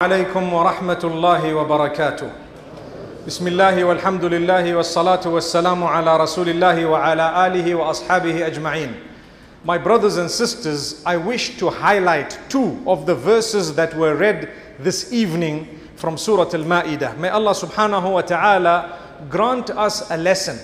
عليكم ورحمة الله وبركاته بسم الله والحمد لله والصلاة والسلام على رسول الله وعلى آله وأصحابه أجمعين My brothers and sisters, I wish to highlight two of the verses that were read this evening from Surah Al-Ma'idah. May Allah subhanahu wa ta'ala grant us a lesson.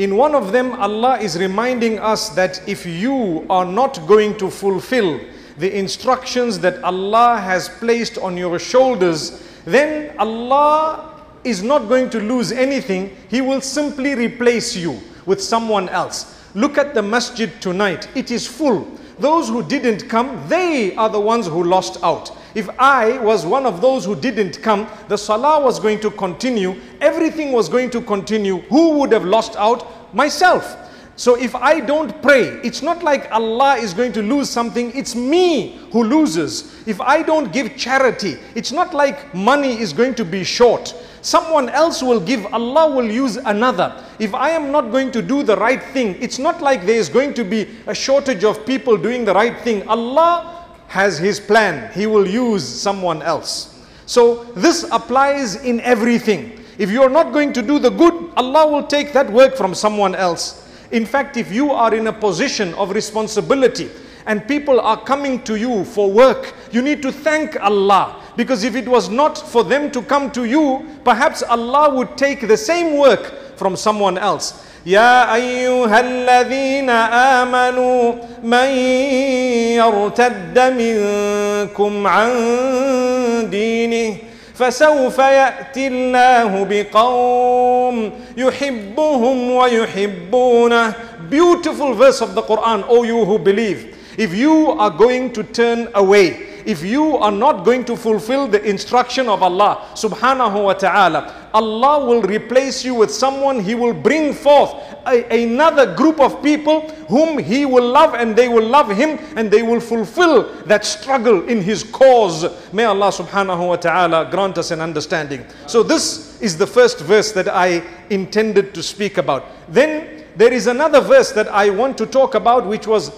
In one of them, Allah is reminding us that if you are not going to fulfill the instructions that Allah has placed on your shoulders, then Allah is not going to lose anything. He will simply replace you with someone else. Look at the masjid tonight, it is full. Those who didn't come, they are the ones who lost out. If I was one of those who didn't come, the salah was going to continue, everything was going to continue. Who would have lost out? Myself. So if I don't pray, it's not like Allah is going to lose something, it's me who loses. If I don't give charity, it's not like money is going to be short. Someone else will give, Allah will use another. If I am not going to do the right thing, it's not like there is going to be a shortage of people doing the right thing. Allah has His plan, He will use someone else. So this applies in everything. If you are not going to do the good, Allah will take that work from someone else. In fact, if you are in a position of responsibility and people are coming to you for work, you need to thank Allah. Because if it was not for them to come to you, perhaps Allah would take the same work from someone else. يا أيها الذين آمنوا من يرتد منكم عن دينه فسوف يأتي الله بقوم يحبهم ويحبونه Beautiful verse of the Quran, O you who believe. If you are going to turn away, if you are not going to fulfill the instruction of Allah subhanahu wa ta'ala, Allah will replace you with someone, He will bring forth a, another group of people whom He will love and they will love Him and they will fulfill that struggle in His cause. May Allah subhanahu wa ta'ala grant us an understanding. So this is the first verse that I intended to speak about. Then there is another verse that I want to talk about which was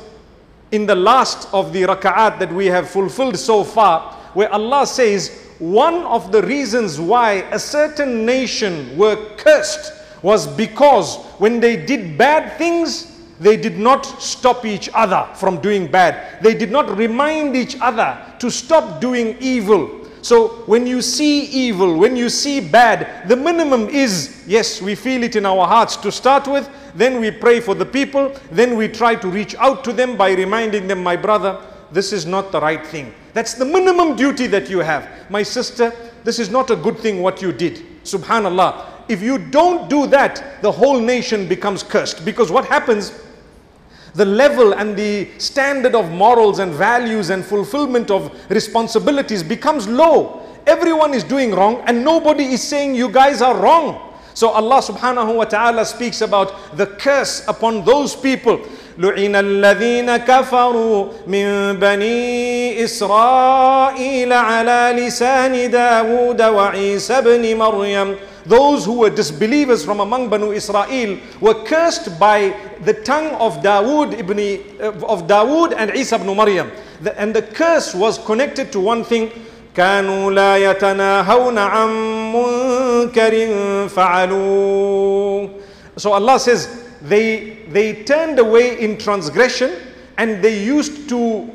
in the last of the raka'at that we have fulfilled so far, where Allah says, one of the reasons why a certain nation were cursed was because when they did bad things, they did not stop each other from doing bad. They did not remind each other to stop doing evil. So when you see evil, when you see bad, the minimum is, yes, we feel it in our hearts to start with, then we pray for the people, then we try to reach out to them by reminding them, my brother, this is not the right thing. That's the minimum duty that you have. My sister, this is not a good thing what you did. Subhanallah. If you don't do that, the whole nation becomes cursed. Because what happens, the level and the standard of morals and values and fulfillment of responsibilities becomes low. Everyone is doing wrong and nobody is saying you guys are wrong. So Allah subhanahu wa ta'ala speaks about the curse upon those people. لعن الذين كفروا من بني إسرائيل على لسان داود وعيسى بن مريم those who were disbelievers from among Banu Israel were cursed by the tongue of Dawood ibn of Dawood and Isa ibn Maryam. And the curse was connected to one thing. كانوا لا يتناهون عن منكر فعلوه. So Allah says they they turned away in transgression and they used to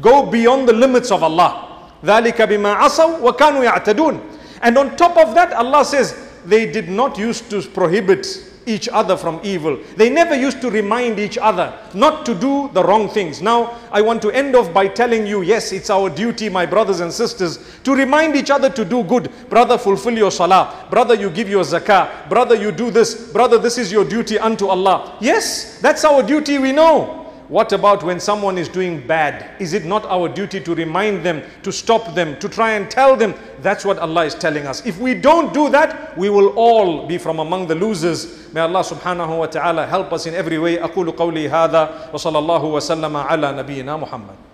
go beyond the limits of Allah. ذلك بما عصوا وكانوا يعتدون. And on top of that Allah says they did not used to prohibit each other from evil. They never used to remind each other not to do the wrong things. Now, I want to end off by telling you, yes, it's our duty, my brothers and sisters, to remind each other to do good. Brother, fulfill your salah. Brother, you give your zakah. Brother, you do this. Brother, this is your duty unto Allah. Yes, that's our duty, we know. What about when someone is doing bad? Is it not our duty to remind them, to stop them, to try and tell them? That's what Allah is telling us. If we don't do that, we will all be from among the losers. May Allah subhanahu wa ta'ala help us in every way. أقول قولي هذا وصلى الله وسلم على نبينا محمد